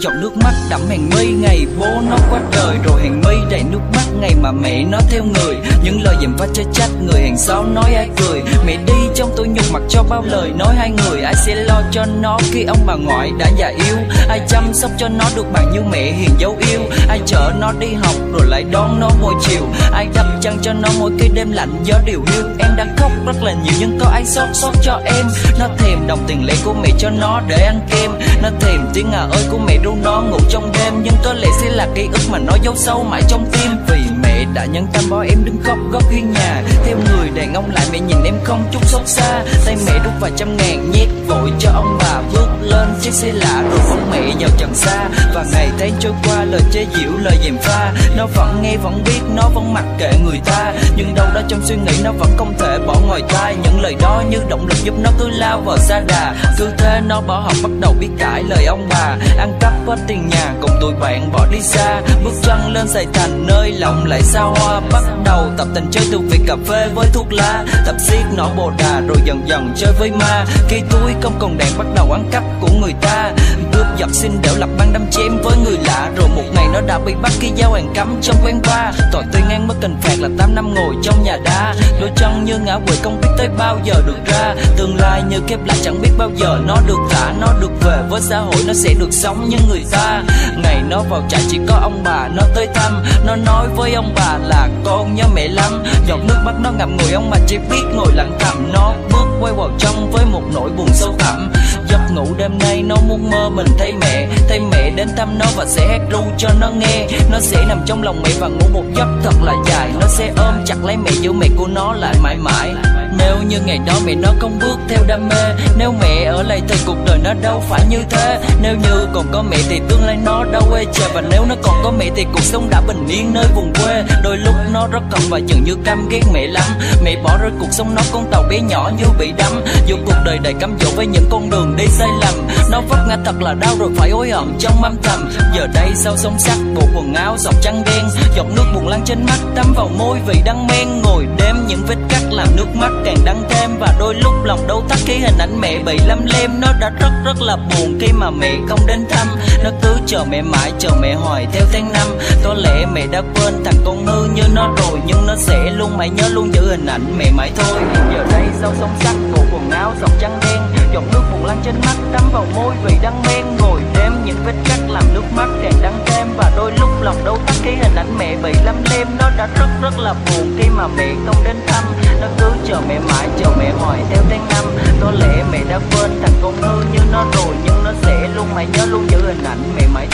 giọt nước mắt đẫm hàng mi ngày bố nó qua đời, rồi hàng mi đầy nước mắt, ngày mà mẹ nó theo người. Những lời dèm pha chơi trách người hàng xóm nói ai cười. Mẹ đi trong tôi nhục mặt cho bao lời nói hai người. Ai sẽ lo cho nó khi ông bà ngoại đã già yêu ai chăm sóc cho nó được bằng như mẹ hiền dấu yêu? Ai chở nó đi học rồi lại đón nó mỗi chiều? Ai đắp chăn cho nó mỗi khi đêm lạnh gió điều hiu? Em đã khóc rất là nhiều, nhưng có ai xót xót cho em? Nó thèm đồng tiền lẻ của mẹ cho nó để ăn kem nó thèm tiếng à ơi của mẹ ru nó ngủ trong đêm. Nhưng có lẽ sẽ là ký ức mà nó giấu sâu mãi trong tim. Vì mẹ đã nhẫn tâm bỏ em đứng khóc, góc hiên nhà. Theo người đàn ông lại mẹ nhìn em không chút xót xa. Tay mẹ đút vài trăm ngàn nhét vội cho ông bà lên chiếc xe lạ rồi phóng mẹ vào trần xa. Và ngày tháng trôi qua lời chế giễu, lời dèm pha. Nó vẫn nghe, vẫn biết, nó vẫn mặc kệ người ta. Nhưng đâu đó trong suy nghĩ nó vẫn không thể bỏ ngoài tai. Những lời đó như động lực giúp nó cứ lao vào xa đà. Cứ thế nó bỏ học, bắt đầu biết cãi lời ông bà. Ăn cắp hết tiền nhà, cùng tụi bạn bỏ đi xa. Bước chân lên sài thành nơi lòng lại xa hoa. Bắt đầu tập tình chơi từ việc cà phê với thuốc lá. Tập xiết nỏ bồ đà, rồi dần dần chơi với ma. Khi túi không còn đèn, bắt đầu ăn cắp của người ta. Cướp giật xin đẻo lập băng đâm chém với người lạ. Rồi một ngày nó đã bị bắt khi giao hàng cấm trong quán bar. Tội tuyên ngang mất hình phạt là 8 năm ngồi trong nhà đá. Đôi chân như ngã quỵ không biết tới bao giờ được ra. Tương lai như kép lại chẳng biết bao giờ nó được thả, nó được về với xã hội, nó sẽ được sống như người ta. Ngày nó vào trại chỉ có ông bà, nó tới thăm. Nó nói với ông bà là con nhớ mẹ lắm. Giọt nước mắt nó ngậm ngùi, ông bà chỉ biết ngồi lặng thầm. Nó bước quay vào trong với một nỗi buồn sâu thẳm giấc ngủ đêm nay, nó muốn mơ mình thấy mẹ thấy mẹ đến thăm nó và sẽ hát ru cho nó nghe. Nó sẽ nằm trong lòng mẹ và ngủ một giấc thật là dài. Nó sẽ ôm chặt lấy mẹ, giữ mẹ của nó lại mãi mãi nếu như ngày đó mẹ nó không bước theo đam mê, Nếu mẹ ở lại thì cuộc đời nó đâu phải như thế. Nếu như còn có mẹ thì tương lai nó đâu quê chờ Và nếu nó còn có mẹ thì cuộc sống đã bình yên nơi vùng quê. Đôi lúc nó rất cần và dường như căm ghét mẹ lắm. Mẹ bỏ rơi cuộc sống nó con tàu bé nhỏ như bị đắm. Dù cuộc đời đầy cám dỗ với những con đường đi sai lầm, Nó vấp ngã thật là đau rồi phải hối hận trong âm thầm. Giờ đây sau sông sắc, bộ quần áo dọc trắng đen, Giọt nước buồn lăn trên mắt tắm vào môi vị đắng men Ngồi đếm những vết cắt làm nước mắt càng đắng thêm. Và đôi lúc lòng đau thắt khi hình ảnh mẹ bị lăm lem. Nó đã rất rất là buồn khi mà mẹ không đến thăm. Nó cứ chờ mẹ mãi, chờ mẹ hoài theo tháng năm. Có lẽ mẹ đã quên thằng con hư như nó rồi, nhưng nó sẽ luôn mãi nhớ luôn giữ hình ảnh mẹ mãi thôi. Giờ đây sau sông sắc, bộ quần áo dọc trắng đen. Giọt nước buồn lăn trên mắt, đắm vào môi vì đang men. Ngồi những vết cắt làm nước mắt càng đắng thêm và đôi lúc lòng đau thắt khi hình ảnh mẹ bị lăm lem nó đã rất rất là buồn khi mà mẹ không đến thăm. Nó cứ chờ mẹ mãi, chờ mẹ hỏi theo tháng năm. Có lẽ mẹ đã quên thằng con hư như nó rồi, nhưng nó sẽ luôn mãi nhớ luôn giữ hình ảnh mẹ mãi